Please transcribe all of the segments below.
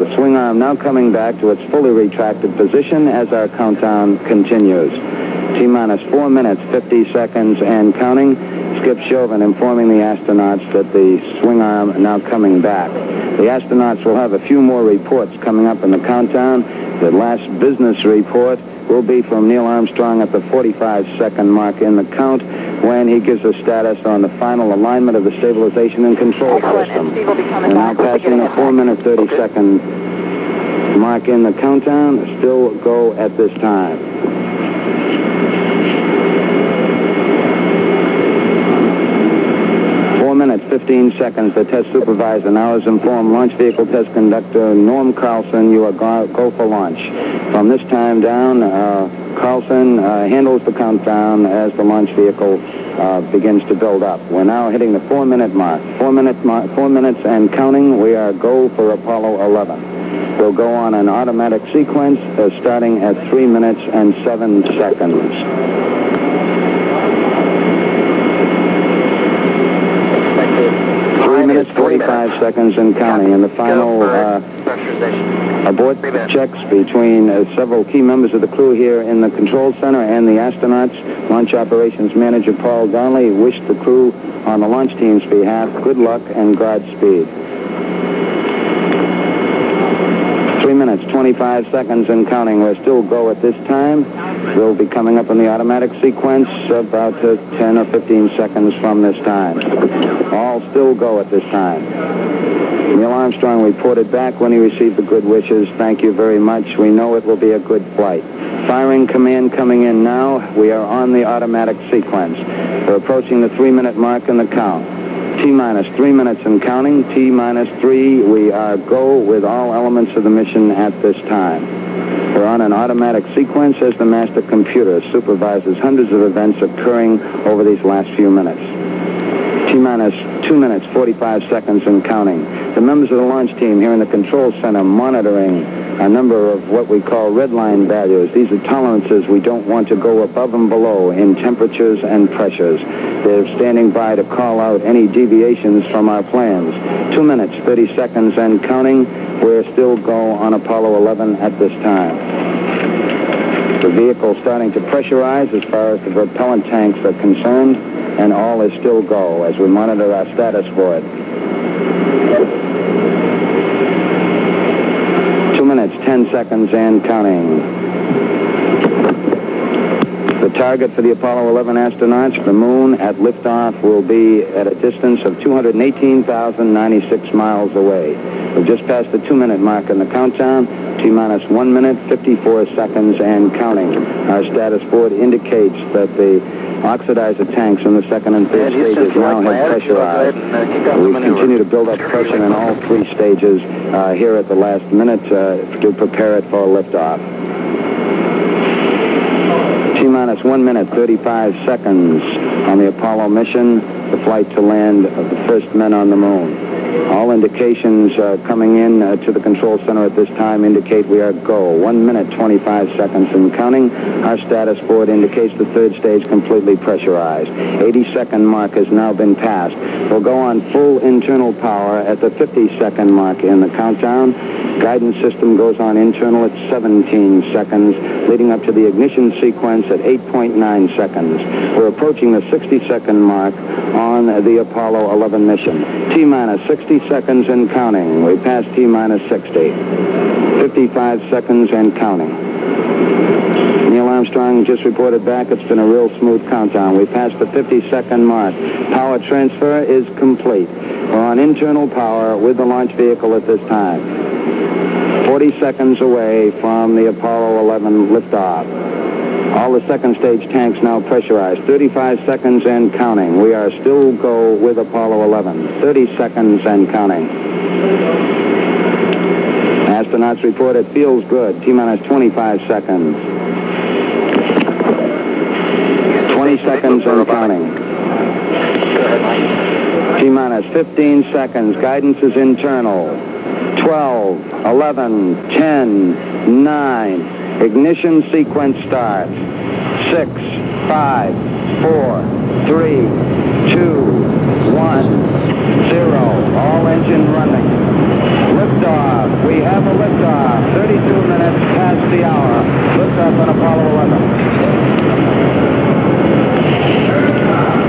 The swing arm now coming back to its fully retracted position as our countdown continues. T-minus 4 minutes, 50 seconds, and counting. Skip Chauvin informing the astronauts that the swing arm now coming back. The astronauts will have a few more reports coming up in the countdown. The last business report will be from Neil Armstrong at the 45-second mark in the count when he gives a status on the final alignment of the stabilization and control Excellent, system. and Steve will be coming We're now passing the beginning of 4 minute 30 second mark in the countdown. Still go at this time. Four minutes, 15 seconds. The test supervisor now has informed launch vehicle test conductor Norm Carlson you are go, go for launch. From this time down, uh, Carlson uh, handles the countdown as the launch vehicle uh, begins to build up. We're now hitting the four-minute mark. Four minutes, mar- four minutes and counting. We are go for Apollo 11. We'll go on an automatic sequence uh, starting at three minutes and seven seconds. Three minutes, 45 seconds and counting. And the final uh, abort checks between uh, several key members of the crew here in the control center and the astronauts. Launch operations manager Paul Donnelly wished the crew on the launch team's behalf good luck and Godspeed. Three minutes, 25 seconds and counting. We're still go at this time. We'll be coming up in the automatic sequence about uh, 10 or 15 seconds from this time. All still go at this time. Neil Armstrong reported back when he received the good wishes. Thank you very much. We know it will be a good flight. Firing command coming in now. We are on the automatic sequence. We're approaching the three-minute mark in the count. T-minus three minutes and counting. T-minus three. We are go with all elements of the mission at this time. We're on an automatic sequence as the master computer supervises hundreds of events occurring over these last few minutes. T-minus 2 minutes, 45 seconds and counting. The members of the launch team here in the control center monitoring a number of what we call red line values. These are tolerances we don't want to go above and below in temperatures and pressures. They're standing by to call out any deviations from our plans. 2 minutes, 30 seconds and counting. We're still go on Apollo 11 at this time. The vehicle starting to pressurize as far as the propellant tanks are concerned, and all is still go as we monitor our status for it. Two minutes, 10 seconds, and counting. The target for the Apollo 11 astronauts, the moon at liftoff, will be at a distance of 218,096 miles away. We've just passed the two-minute mark in the countdown. T-minus one minute, 54 seconds, and counting. Our status board indicates that the oxidizer tanks in the second and third stages now have pressurized. We continue to build up pressure in all three stages uh, here at the last minute uh, to prepare it for liftoff. T-minus one minute, 35 seconds on the Apollo mission, the flight to land of the first men on the moon. All indications uh, coming in uh, to the control center at this time indicate we are go. One minute, 25 seconds and counting. Our status board indicates the third stage completely pressurized. 80-second mark has now been passed. We'll go on full internal power at the 50-second mark in the countdown. Guidance system goes on internal at 17 seconds, leading up to the ignition sequence at 8.9 seconds. We're approaching the 60-second mark on the Apollo 11 mission. T-minus 60 seconds and counting. We passed T-minus 60. 55 seconds and counting. Neil Armstrong just reported back it's been a real smooth countdown. We passed the 50-second mark. Power transfer is complete. We're on internal power with the launch vehicle at this time. 40 seconds away from the Apollo 11 liftoff. All the second stage tanks now pressurized. 35 seconds and counting. We are still go with Apollo 11. 30 seconds and counting. Astronauts report it feels good. T-minus 25 seconds. 20 seconds and counting. T-minus 15 seconds. Guidance is internal. 12, 11, 10, 9. Ignition sequence starts. 6, 5, 4, 3, 2, one, zero. All engine running. Liftoff. We have a liftoff. 32 minutes past the hour. Liftoff on Apollo 11.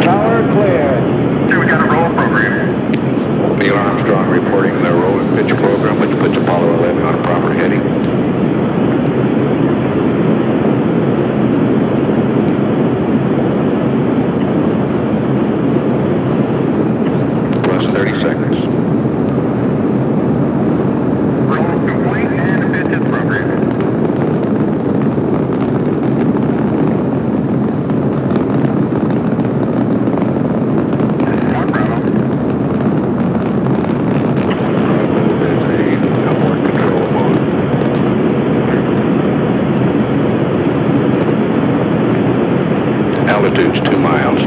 Tower clear. Okay, we got a roll program. Neil Armstrong reporting the roll and pitch program, which puts Apollo 11 on a proper heading. Plus 30 seconds. Roll complete and pitch is program. One Bravo. There's a upward control mode. Altitude's two miles.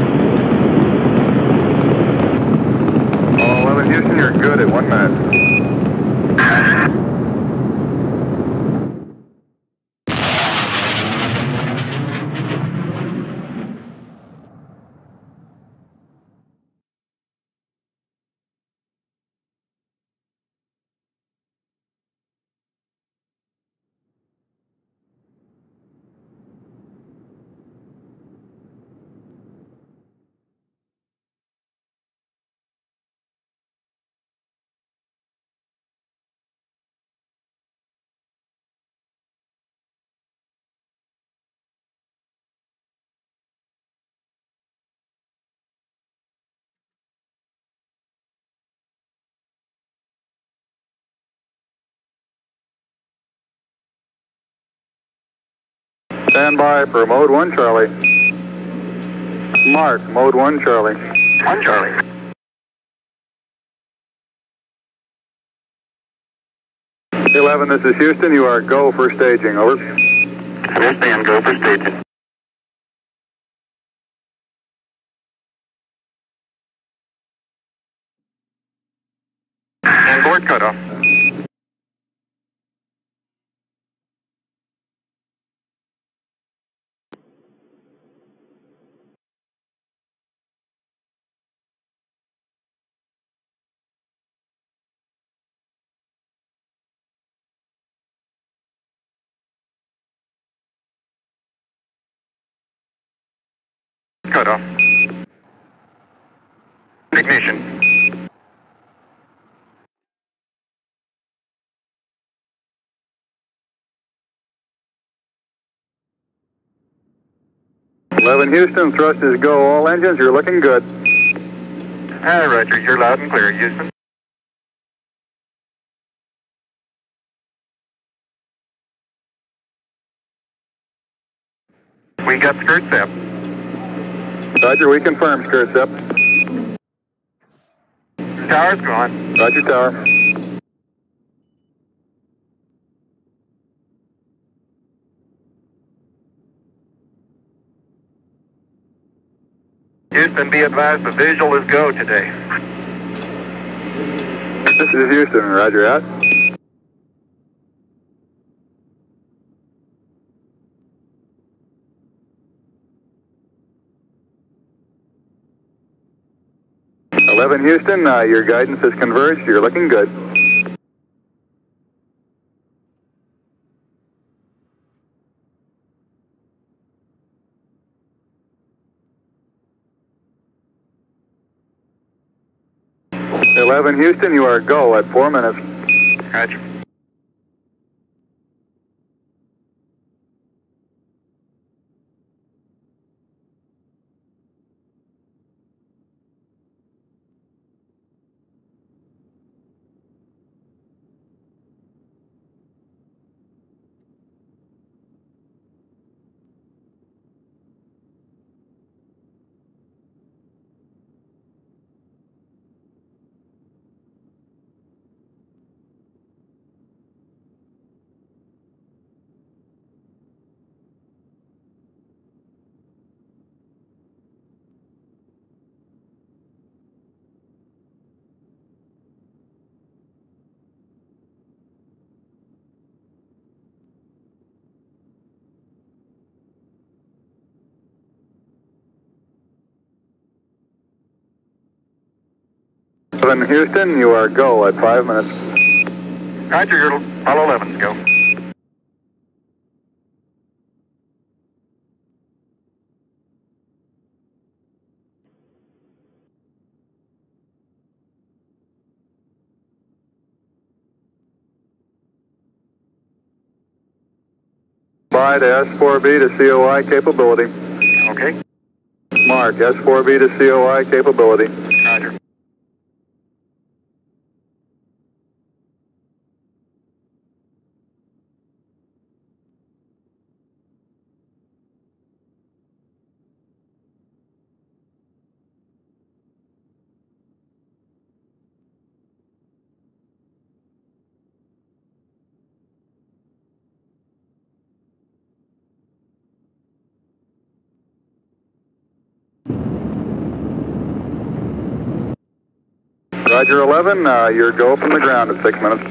All 11 Houston, you're good at one minute. Stand by for mode 1 Charlie. Mark, mode 1 Charlie. 1 Charlie. Eleven, this is Houston. You are go for staging. Over. Understand. Go for staging. Inboard cutoff. Cutoff. Ignition. Eleven Houston, thrust is go. All engines, you're looking good. Hi, Roger. You're loud and clear, Houston. We got skirt sep. Roger, we confirm skirt sep. Tower's gone. Roger, tower. Houston, be advised the visual is go today. This is Houston, roger out. Eleven Houston, uh, your guidance has converged. You're looking good. Eleven Houston, you are a go at four minutes. Roger. Seven Houston, you are go at five minutes. Roger, you're Apollo 11, go. To S4B to COI capability. Okay. Mark, S4B to COI capability. Roger. Roger 11, uh, your go from the ground at six minutes.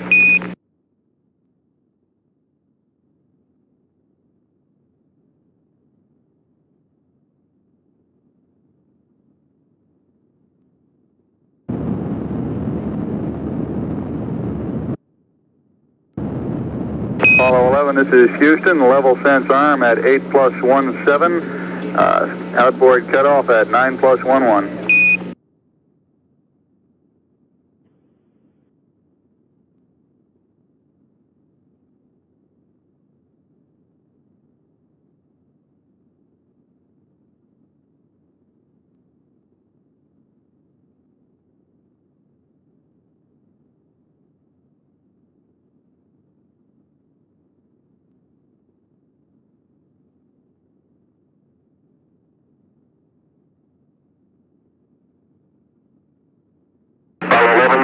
Apollo 11, this is Houston, level sense arm at 8 plus 1 7, uh, outboard cutoff at 9 plus 1 1.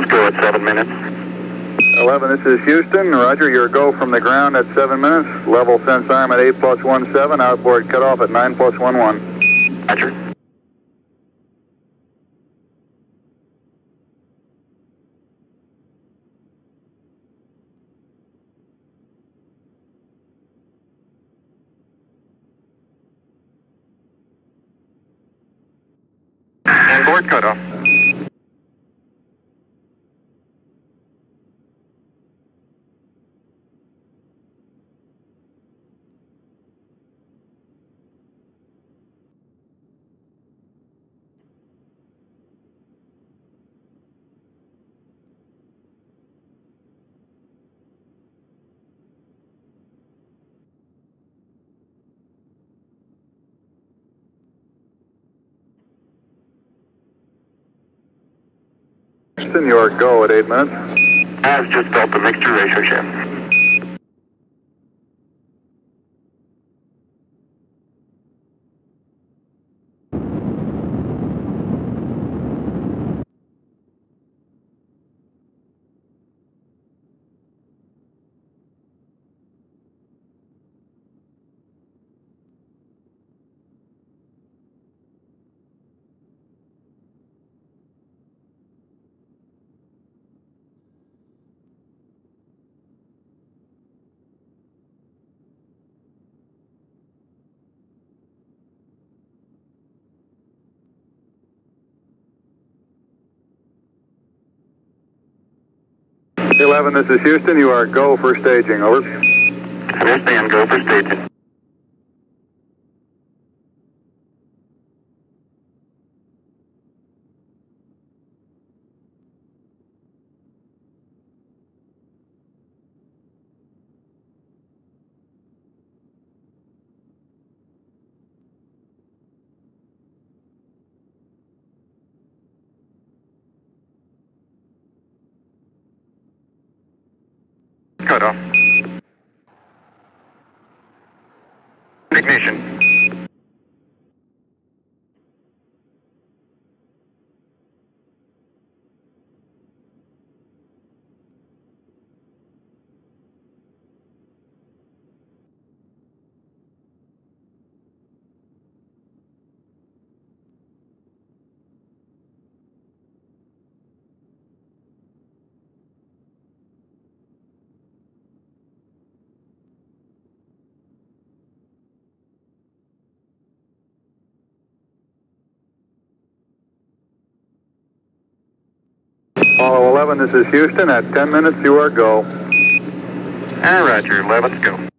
11, go at 7 minutes. 11, this is Houston. Roger, your go from the ground at 7 minutes. Level sense arm at 8 plus 1 7. Outboard cutoff at 9 plus 1 1. Roger. Inboard cutoff. Houston, your go at eight minutes. I've just built the mixture ratio shift. 11, this is Houston. You are go for staging. Over. Understand, go for staging. Cutoff. Ignition. Apollo 11, this is Houston. At 10 minutes, you are go. And roger, let's go.